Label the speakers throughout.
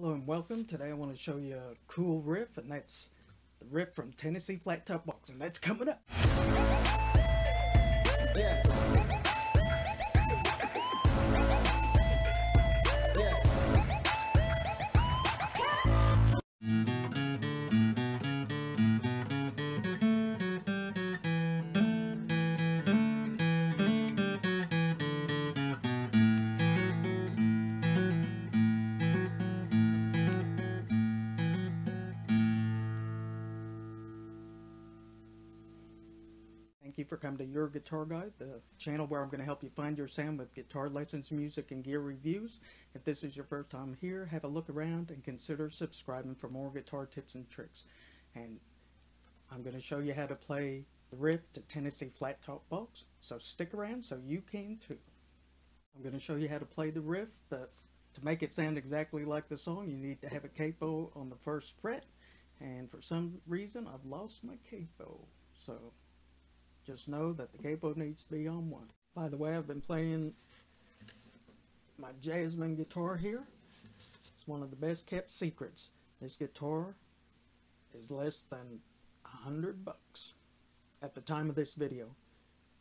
Speaker 1: Hello and welcome. Today I want to show you a cool riff and that's the riff from Tennessee Flat Top Boxing. That's coming up. You for coming to Your Guitar Guide, the channel where I'm going to help you find your sound with guitar lessons, music, and gear reviews. If this is your first time here, have a look around and consider subscribing for more guitar tips and tricks. And I'm going to show you how to play the riff to Tennessee Flat Top Box, so stick around so you can too. I'm going to show you how to play the riff, but to make it sound exactly like the song, you need to have a capo on the first fret. And for some reason, I've lost my capo. So just know that the capo needs to be on one. By the way, I've been playing my Jasmine guitar here. It's one of the best kept secrets. This guitar is less than a hundred bucks at the time of this video.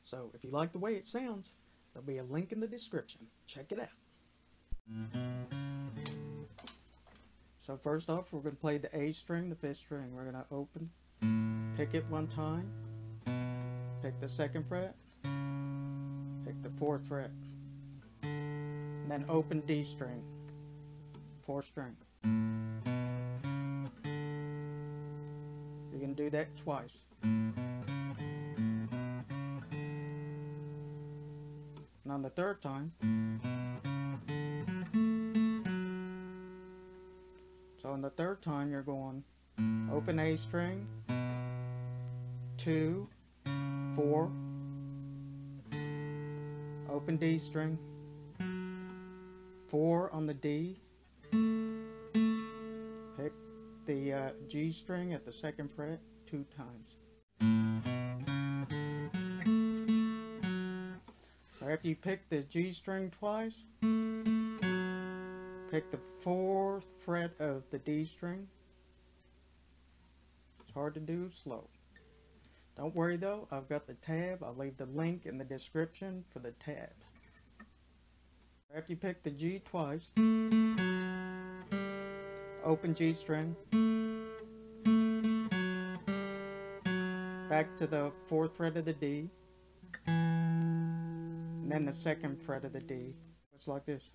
Speaker 1: So if you like the way it sounds, there'll be a link in the description. Check it out. So first off, we're going to play the A string, the fifth string. We're going to open, pick it one time, pick the second fret, pick the fourth fret, and then open D string, fourth string. You can do that twice. And on the third time, so on the third time you're going open A string, two, 4, open D string, 4 on the D, pick the uh, G string at the second fret two times. so after you pick the G string twice, pick the fourth fret of the D string. It's hard to do slow. Don't worry though, I've got the tab. I'll leave the link in the description for the tab. After you pick the G twice, open G string, back to the fourth fret of the D, and then the second fret of the D. It's like this.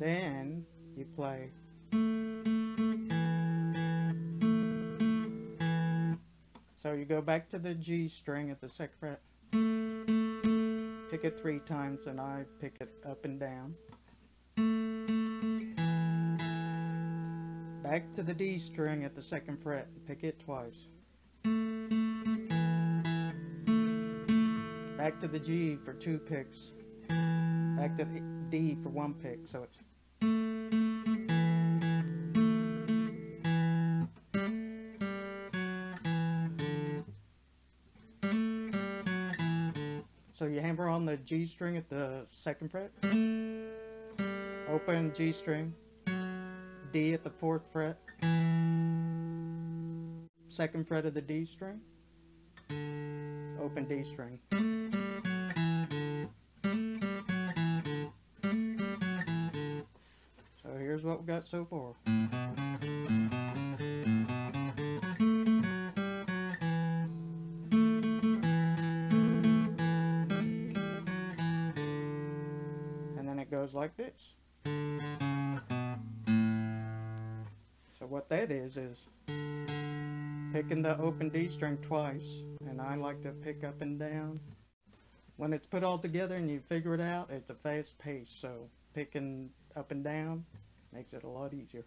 Speaker 1: Then you play. So you go back to the G string at the second fret, pick it three times, and I pick it up and down. Back to the D string at the second fret, pick it twice. Back to the G for two picks. Back to the D for one pick, so it's the G string at the second fret, open G string, D at the fourth fret, second fret of the D string, open D string. So here's what we've got so far. Goes like this. So what that is, is picking the open D string twice, and I like to pick up and down. When it's put all together and you figure it out, it's a fast pace, so picking up and down makes it a lot easier.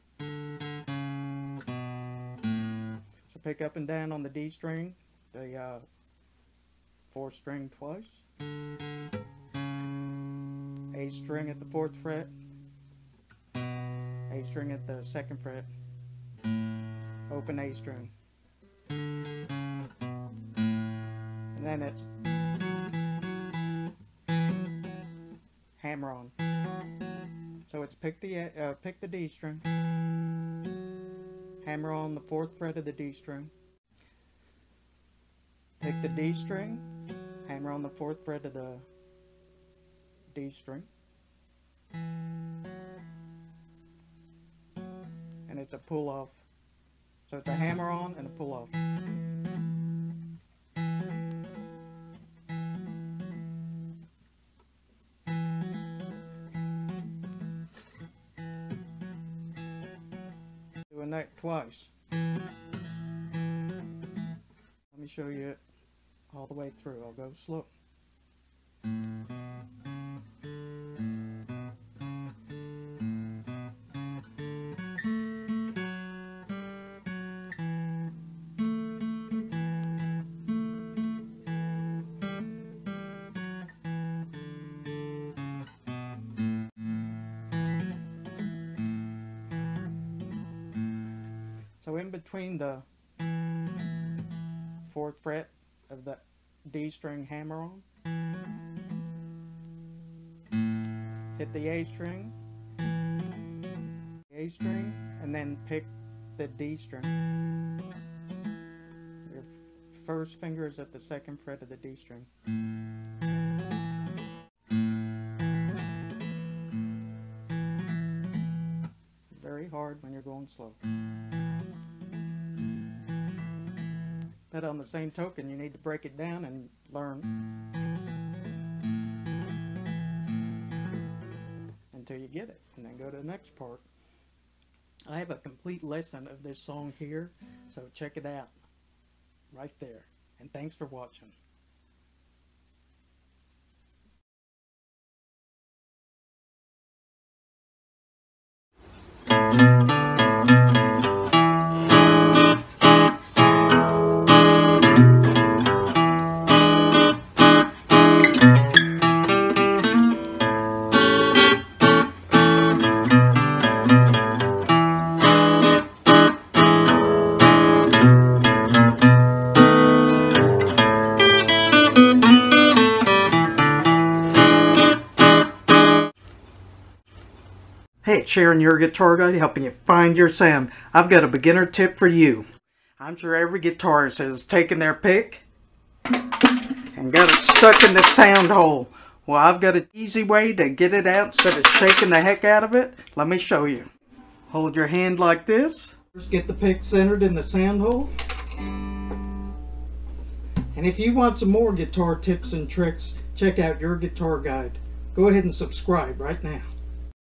Speaker 1: So pick up and down on the D string, the uh, fourth string twice. A string at the fourth fret, A string at the second fret, open A string. And then it's hammer on. So it's pick the uh, pick the D string, hammer on the fourth fret of the D string, pick the D string, hammer on the fourth fret of the D string, and it's a pull off. So it's a hammer on and a pull off. Doing that twice. Let me show you it all the way through. I'll go slow. In between the fourth fret of the D string hammer on, hit the A string, A string, and then pick the D string. Your first finger is at the second fret of the D string. Very hard when you're going slow. But on the same token, you need to break it down and learn until you get it, and then go to the next part. I have a complete lesson of this song here, so check it out right there. And thanks for watching. Hey, Sharon, your guitar guide, helping you find your sound. I've got a beginner tip for you. I'm sure every guitarist has taken their pick and got it stuck in the sound hole. Well, I've got an easy way to get it out instead of shaking the heck out of it. Let me show you. Hold your hand like this. First get the pick centered in the sound hole. And if you want some more guitar tips and tricks, check out Your Guitar Guide. Go ahead and subscribe right now.